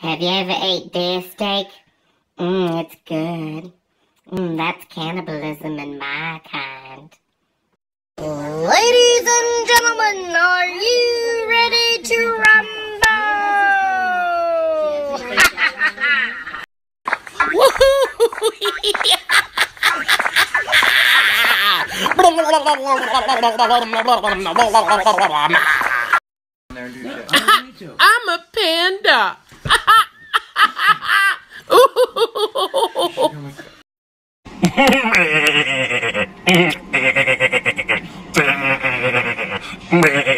Have you ever ate deer steak? Mmm, it's good. Mmm, that's cannibalism in my kind. Ladies and gentlemen, are you ready to rumble? I'm a panda. よ Meh.